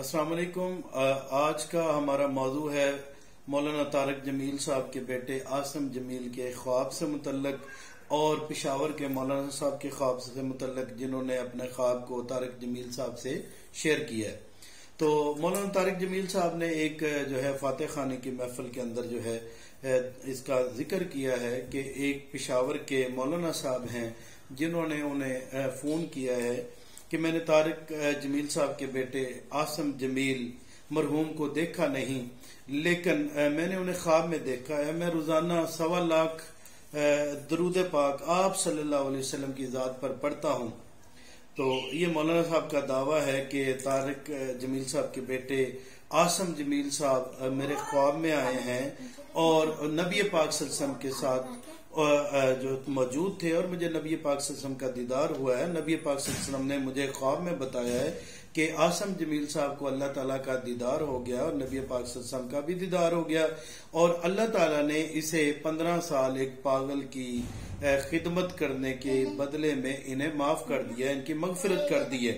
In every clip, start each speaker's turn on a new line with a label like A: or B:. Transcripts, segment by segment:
A: अस्सलाम आज का हमारा मौजू है मौलाना तारक जमील साहब के बेटे आसम जमील के ख्वाब से मुतलक और पिशावर के मौलाना साहब के ख्वाब से मुतलक जिन्होंने अपने ख्वाब को तारक जमील साहब से शेयर किया है। तो मौलाना तारक जमील साहब ने एक जो है फातह खाने की महफिल के अंदर जो है इसका ज़िक्र किया है कि एक पिशावर के मौलाना साहब हैं, जिन्होंने उन्हें फ़ोन किया है कि मैंने तारिक जमील साहब के बेटे आसम जमील मरहूम को देखा नहीं, लेकिन मैंने उन्हें ख्वाब में देखा है। मैं रोज़ाना सवा लाख दरूद पाक आप सल्लल्लाहु अलैहि वसल्लम की ज़ात पर पढ़ता हूँ। तो ये मौलाना साहब का दावा है कि तारक जमील साहब के बेटे आसम जमील साहब मेरे ख्वाब में आए हैं और नबी पाक सल्लम के साथ जो मौजूद थे और मुझे नबी पाक वसल्लम का दीदार हुआ है। नबी पाक वसल्लम ने मुझे ख्वाब में बताया है कि आसम जमील साहब को अल्लाह ताला का दीदार हो गया और नबी पाक वसल्लम का भी दीदार हो गया और अल्लाह ताला ने इसे पंद्रह साल एक पागल की खिदमत करने के बदले में इन्हें माफ़ कर दिया इनकी मगफरत कर दी है।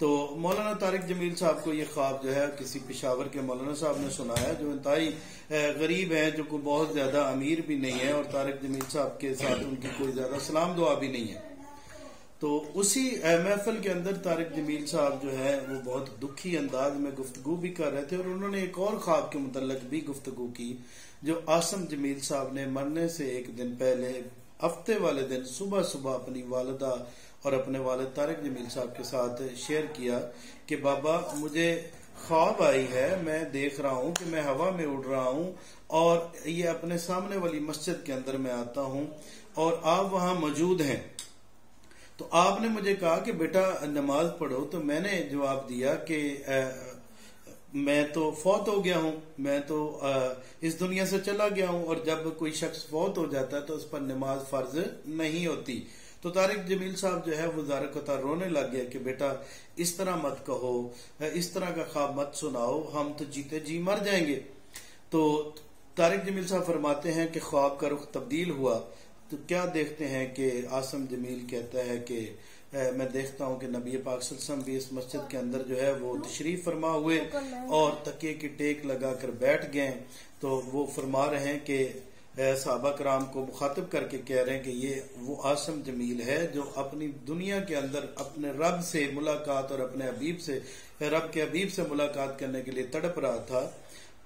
A: तो मौलाना तारिक जमील साहब को ये ख्वाब जो है, किसी पिशावर के मौलाना साहब ने सुनाया जो इंतहाई गरीब है, जो कोई बहुत ज़्यादा अमीर भी नहीं है, और तारिक जमील साहब के साथ उनकी कोई ज़्यादा सलाम दुआ भी नहीं है। तो उसी महफल के अंदर तारिक जमील साहब जो है, वो बहुत दुखी अंदाज में गुफ्तगु भी कर रहे थे, और उन्होंने एक और ख्वाब के मुतलक भी गुफ्तगु की, जो आसम जमील साहब ने मरने से एक दिन पहले, हफ़्ते वाले दिन सुबह सुबह अपनी वालदा और अपने वाले तारक जमील साहब के साथ शेयर किया कि बाबा मुझे ख्वाब आई है मैं देख रहा हूँ कि मैं हवा में उड़ रहा हूँ और ये अपने सामने वाली मस्जिद के अंदर मैं आता हूँ और आप वहाँ मौजूद हैं। तो आपने मुझे कहा कि बेटा नमाज़ पढ़ो तो मैंने जवाब दिया कि मैं तो फौत हो गया हूँ मैं तो आ, इस दुनिया से चला गया हूँ और जब कोई शख्स फौत हो जाता है तो उस पर नमाज़ फ़र्ज़ नहीं होती। तो तारिक जमील साहब जो है वो जार रोने लग गया कि बेटा इस तरह मत कहो इस तरह का ख्वाब मत सुनाओ हम तो जीते जी मर जाएँगे। तो तारिक जमील साहब फरमाते हैं कि ख्वाब का रुख तब्दील हुआ। तो क्या देखते हैं कि आसम जमील कहता है कि मैं देखता हूँ कि नबी पाक सल्लम भी इस मस्जिद के अंदर जो है वो तशरीफ़ फरमा हुए और तकिए की टेक लगाकर बैठ गए। तो वो फरमा रहे हैं कि साहबा कराम को मुखातब करके कह रहे हैं कि ये वो आसम जमील है जो अपनी दुनिया के अंदर अपने रब से मुलाकात और अपने अबीब से रब के अबीब से मुलाकात करने के लिए तड़प रहा था।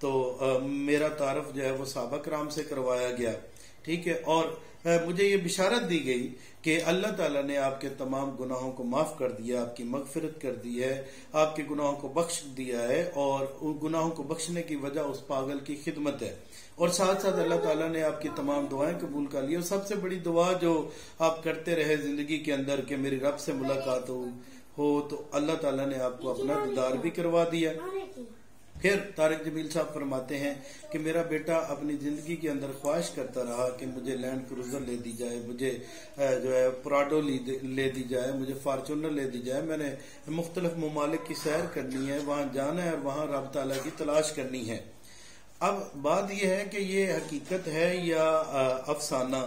A: तो आ, मेरा तारफ जो है वो सहाबा कराम से करवाया गया। ठीक है? और मुझे ये बिशारत दी गई कि अल्लाह ताला ने आपके तमाम गुनाहों को माफ़ कर दिया, आपकी मगफिरत कर दी है, आपके गुनाहों को बख्श दिया है, और उन गुनाहों को बख्शने की वजह उस पागल की खिदमत है। और साथ साथ अल्लाह ताला ने आपकी तमाम दुआएँ कबूल कर ली। और सबसे बड़ी दुआ जो आप करते रहे ज़िंदगी के अंदर कि मेरी रब से मुलाकात हो हो तो अल्लाह ताला ने आपको अपना दीदार भी करवा दिया। फिर तारिक जमील साहब फरमाते हैं कि मेरा बेटा अपनी ज़िंदगी के अंदर ख्वाहिश करता रहा कि मुझे लैंड क्रूजर ले दी जाए, मुझे जो है प्राडो ले दी जाए, मुझे फार्चूनर ले दी जाए। मैंने मुख्तलिफ़ ममालिक की सैर करनी है, वहाँ जाना है और वहाँ रब ताला की तलाश करनी है। अब बात यह है कि ये हकीकत है या अफसाना?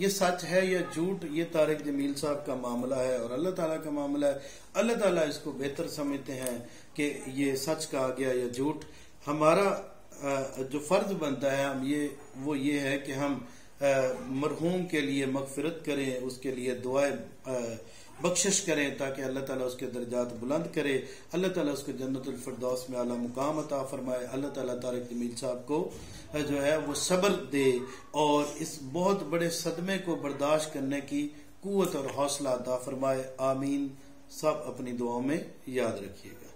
A: ये सच है, या झूठ, ये तारिक जमील साहब का मामला है और अल्लाह ताला का मामला है। अल्लाह ताला इसको बेहतर समझते हैं कि ये सच कहा गया, या झूठ। हमारा जो फ़र्ज़ बनता है, हम ये, वो ये है कि हम मरहूम के लिए मगफरत करें, उसके लिए दुआएँ बख्शिश करें ताकि अल्लाह ताला उसके दर्जात बुलंद करे। अल्लाह ताला उसको जन्नतफरदौस में आला मुकाम अता फरमाए। अल्लाह ताला तारक जमील साहब को जो है, वो सब्र दे और इस बहुत बड़े सदमे को बर्दाश्त करने की कुत और हौसला अता फरमाए। आमीन। सब अपनी दुआओं में याद रखिएगा।